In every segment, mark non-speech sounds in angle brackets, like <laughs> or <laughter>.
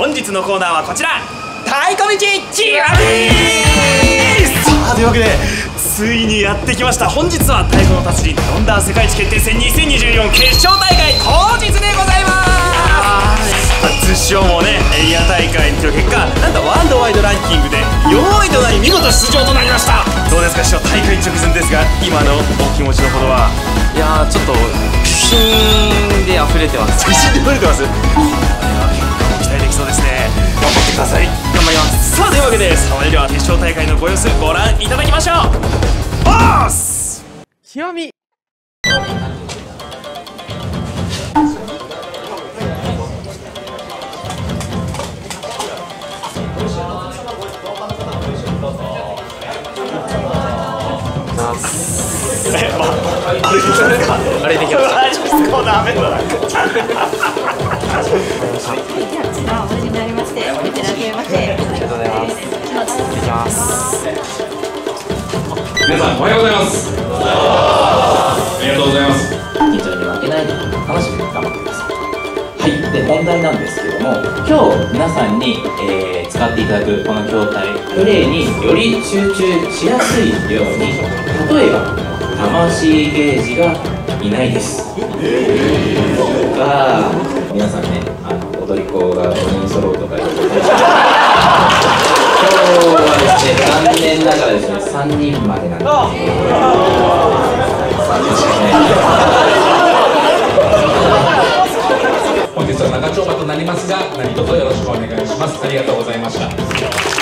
本日のコーナーはこちら。太鼓道チアリーさあというわけでついにやってきました。本日は太鼓の達人ロンダー世界一決定戦2024決勝大会当日でございます。初勝もねエリア大会という結果なんとワールドワイドランキングで4位となり見事出場となりました。どうですか師匠大会直前ですが今のお気持ちのほどは？いやーちょっと自信で溢れてます。自信で溢れてます？きそうですね。頑張ってください。頑張ります。さあというわけでそれでは決勝大会のご様子ご覧いただきましょう。おー!す極みえまあ <laughs> あれできますかあれできました大丈夫ですかダメだなではこちらお持ちになりましてお見ていただきまして。ありがとうございます。できます皆さんおはようございます。ありがとうございます緊張に負けないで楽しく頑張ってください。はい。で本題なんですけども今日皆さんに、えー使っていただくこの筐体プレイにより集中しやすいように例えば魂ゲージがいないです。が皆さんね残念ながらです。ね3人までなんです。申し訳ない本日は長丁場となりますが何卒よろしくお願いします。ありがとうございました。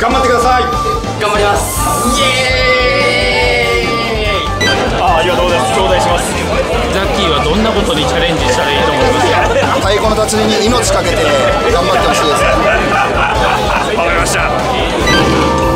頑張ってください。頑張ります。あありがとうございます。頂戴しますザッキーはどんなことにチャレンジしたらいいと思いますか？太鼓の達人に命かけて頑張ってほしいです。わかりました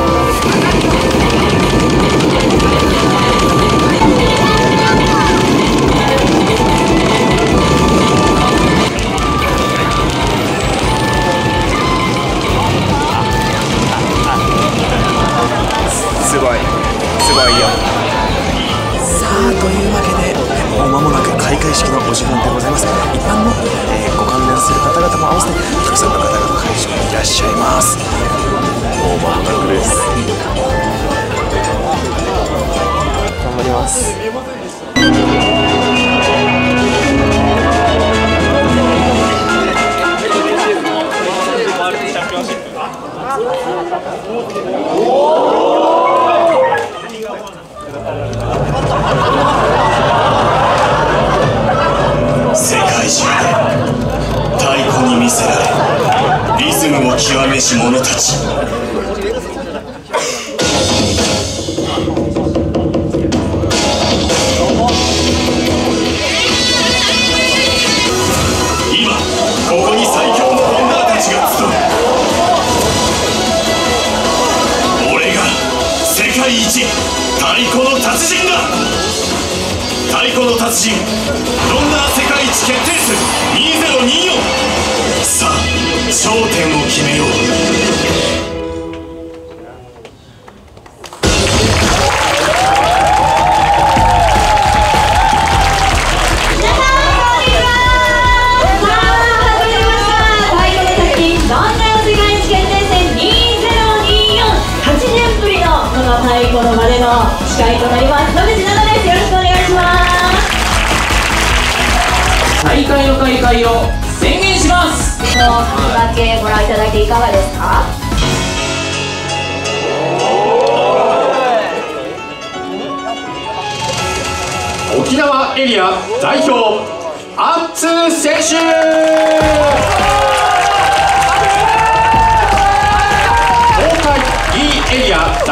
会式のお時間でございます。一般の、えーご関連する方々も合わせてたくさんの方が会場にいらっしゃいます。もう間もなくです。頑張ります。世めし者たち。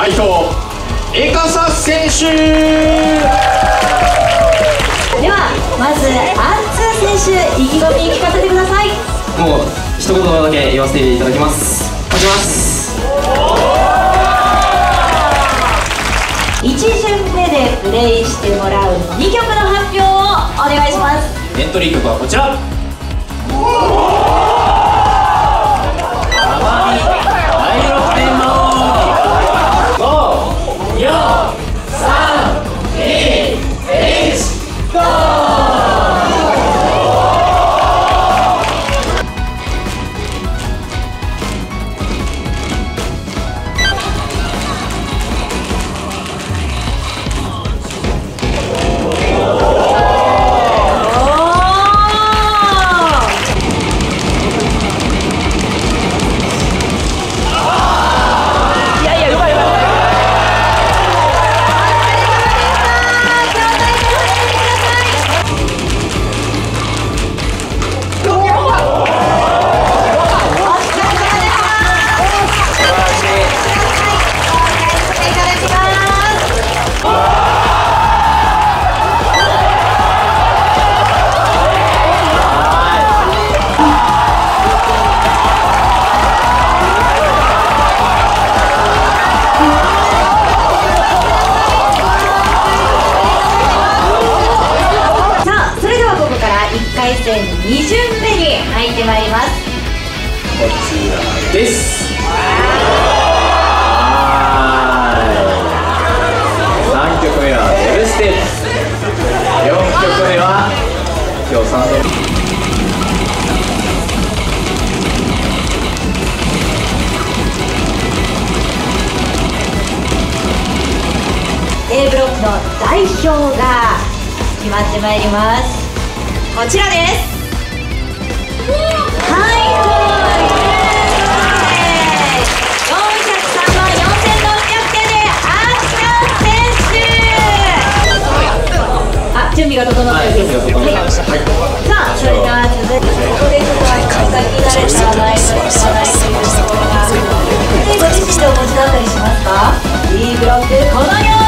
代表エカサ選手。ではまずアンツー選手意気込み聞かせてください。もう一言だけ言わせていただきます。勝ちます。1巡目でプレイしてもらう2曲の発表をお願いします。エントリー曲はこちら。クの代表が決まってまいります。こちらです。はい。ということで403万4600点でアッシャー選手あ準備が整っている準備が整いましたはいさあそれでは続いてここでちょっと先慣れた前の話題というところがでご自身でお持ちだったりしますか？B ブロック。このよう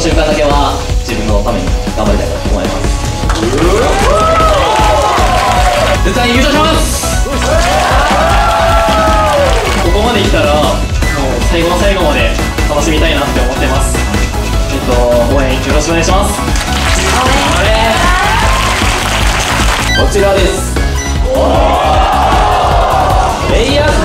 の瞬間だけは自分のために頑張りたいと思います。絶対に優勝しますここまで来たらもう最後の最後まで楽しみたいなって思ってます。えっと応援よろしくお願い。しますこちらです。レイヤー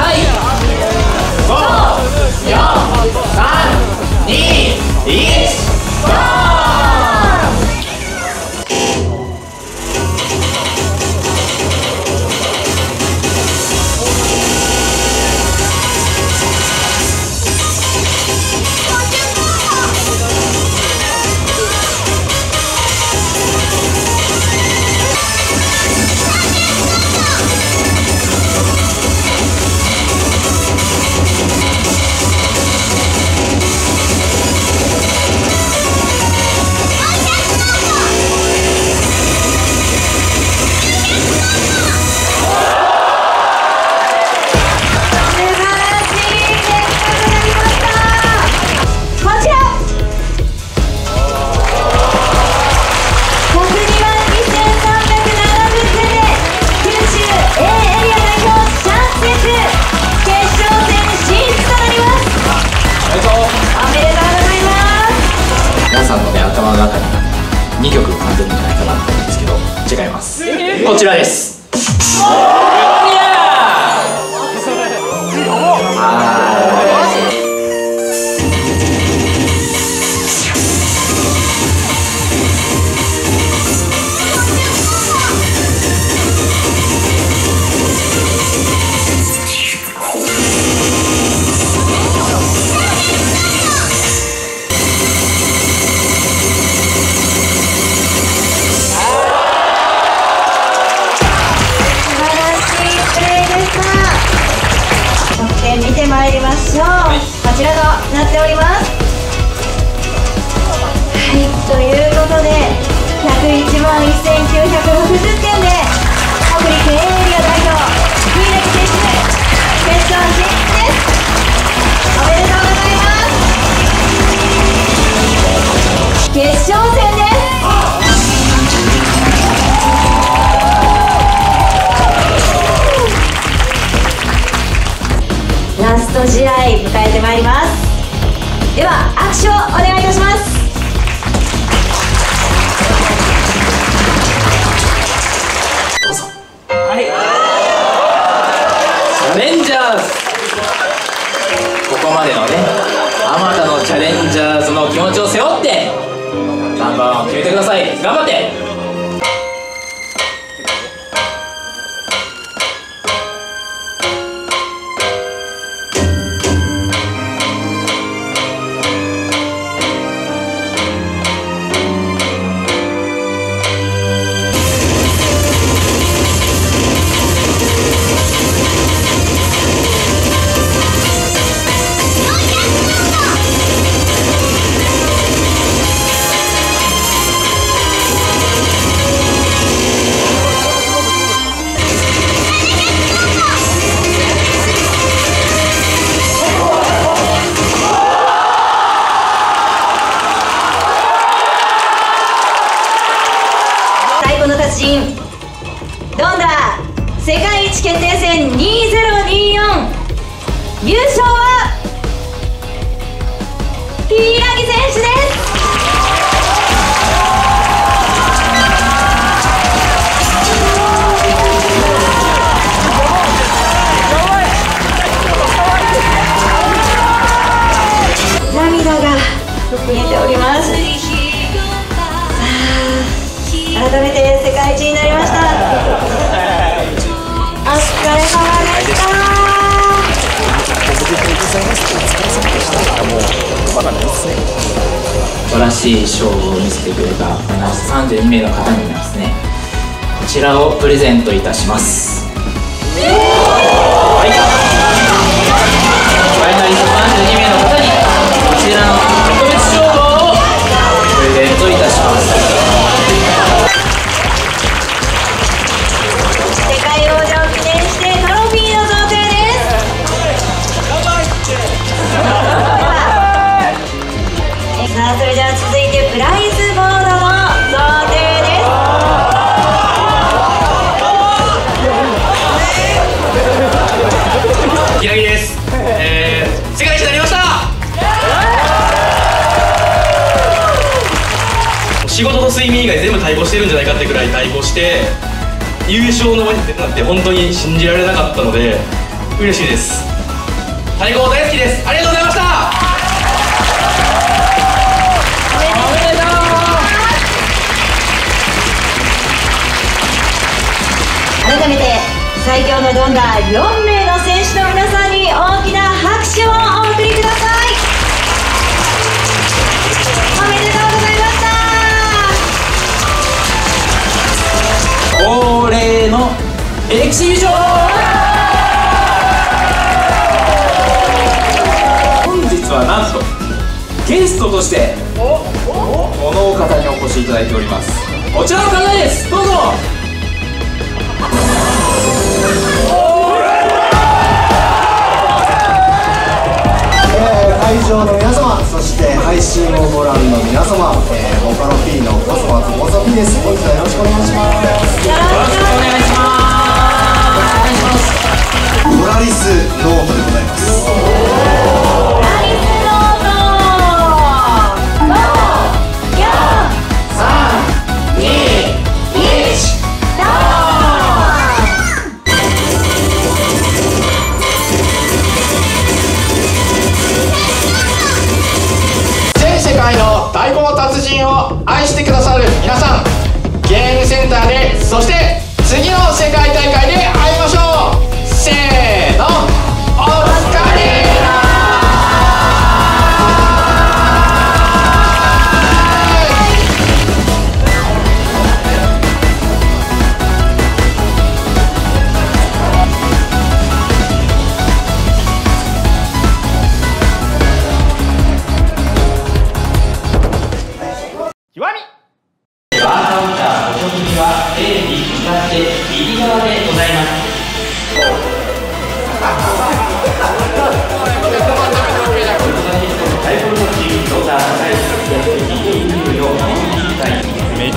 こちらです。なっております。はいということで101万1960点で北陸 A エリア代表冬木選手決勝進出です。おめでとうございます。決勝戦です。ラスト試合迎えてまいります。では握手をお願いいたします。チャレンジャーズ。ここまでのねあまたのチャレンジャーズの気持ちを背負ってナンバーワンを決めてください。頑張って。32名の方にですねこちらをプレゼントいたします。優勝の場になんて本当に信じられなかったので嬉しいです。太鼓大好きです。ありがとうございました。改めて最強のドンダー4名の選手の皆さんに大きな拍手をお送りください。恒例のエキシビション本日はなんとゲストとしてこのお方にお越しいただいております。こちらの方です。どうぞ。会場の皆して配信をご覧の皆様、えー、ボカロ P のコスモスボソ P です。本日はよろしくお願いします。よろしくお願いします。ポラリスノートでございます。の太鼓の達人を愛してくださる皆さん。ゲームセンターでそして次の世界大会で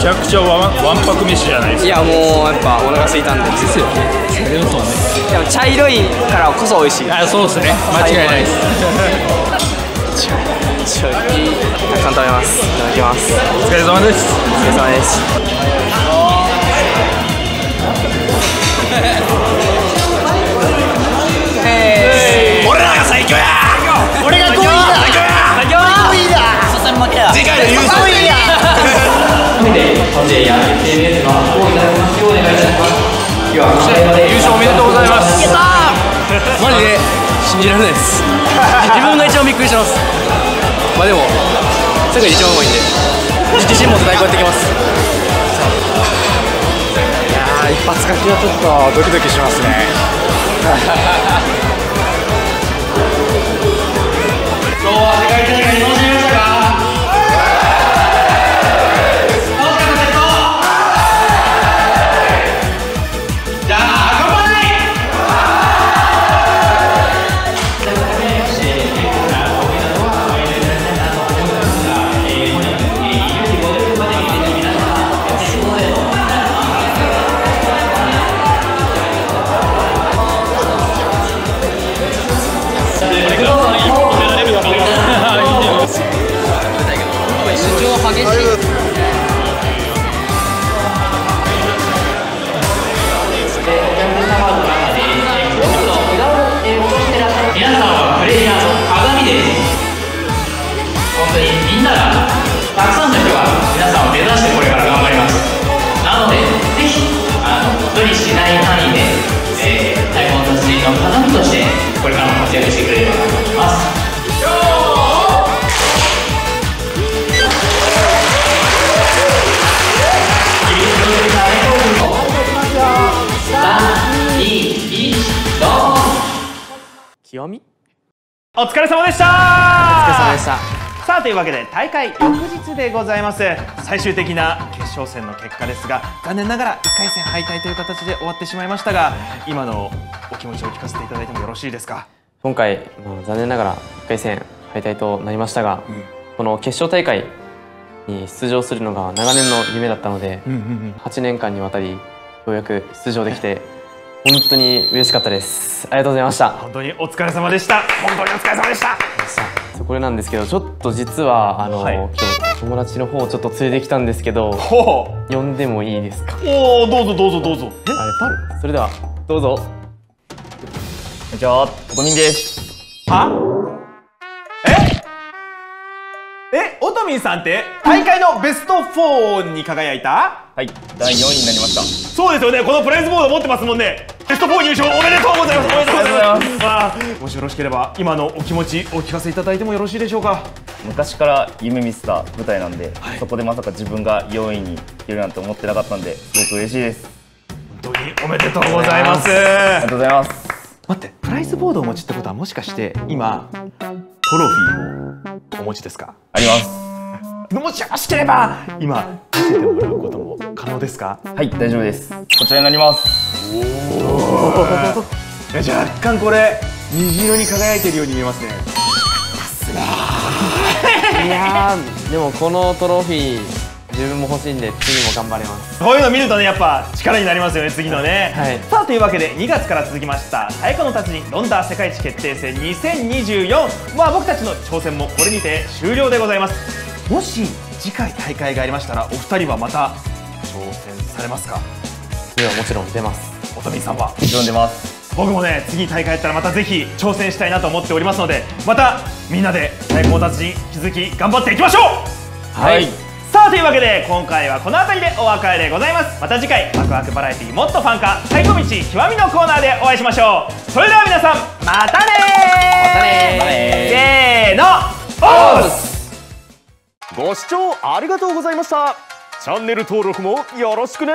ちゃくちゃわんわんぱく飯じゃないですか。いやもうやっぱお腹空いたんでですよねでもそうねでも茶色いからこそ美味しい。あそうですね。間違いないです。たくさん食べますいただきますお疲れ様ですお疲れ様です俺らが最強や俺が5位だ次回の優勝で本日や SNS の発行いただきますようお願いいたします。今日はこの辺で優勝おめでとうございますマジで信じられないです。自分が一番びっくりしてます。まあでも世界で一番うまいんで自信持って太鼓やってきます。いやー一発勝ちはちょっとドキドキしますねこれからも活躍してくれればと思います3、2、1、どうぞ。極みお疲れ様でした。お疲れ様でしたさあというわけで大会翌日でございます。最終的な決勝戦の結果ですが残念ながら1回戦敗退という形で終わってしまいましたが今のお気持ちを聞かせていただいてもよろしいですか？今回、まあ、残念ながら1回戦敗退となりましたが、この決勝大会に出場するのが長年の夢だったので、8年間にわたりようやく出場できて本当に嬉しかったです。ありがとうございました。本当にお疲れ様でした。本当にお疲れ様でした。そこれなんですけどちょっと実はあの、はい。今日友達の方をちょっと連れてきたんですけどほ呼んでもいいですか？おおどうぞどうぞどうぞ。あれそれではどうぞ。こんにちは。おとみんです。は？え？えおとみんさんって大会のベスト4に輝いた？はい、第4位になりました。そうですよね。このプライズボード持ってますもんねベスト4入賞おめでとうございます。おめでとうございます。あーもしよろしければ今のお気持ちお聞かせいただいてもよろしいでしょうか？昔から夢見てた舞台なんで、そこでまさか自分が4位にいけるなんて思ってなかったんで、すごく嬉しいです。本当におめでとうございます。ありがとうございます。待ってプライズボードをお持ちってことはもしかして今トロフィーをお持ちですか？あります。もしよろしければ今見せてもらうことも可能ですか？はい、大丈夫です。こちらになります。若干これ虹色に輝いてるように見えますね。いやー。でもこのトロフィー自分も欲しいんで次も頑張ります。こういうの見るとねやっぱ力になりますよね次のね、はい。さあというわけで2月から続きました太鼓の達人ロンダー世界一決定戦2024まあ僕たちの挑戦もこれにて終了でございます。もし次回大会がありましたらお二人はまた挑戦されますか？次はもちろん出ます。おとみさんは？もちろん出ます。僕もね次大会やったらまたぜひ挑戦したいなと思っておりますのでまたみんなで太鼓の達人引き続き頑張っていきましょう！はい、さあというわけで今回はこの辺りでお別れでございます。また次回ワクワクバラエティもっとファン化最後道極みのコーナーでお会いしましょう。それでは皆さんまたねまたねせーのオース！ご視聴ありがとうございましたチャンネル登録もよろしくね。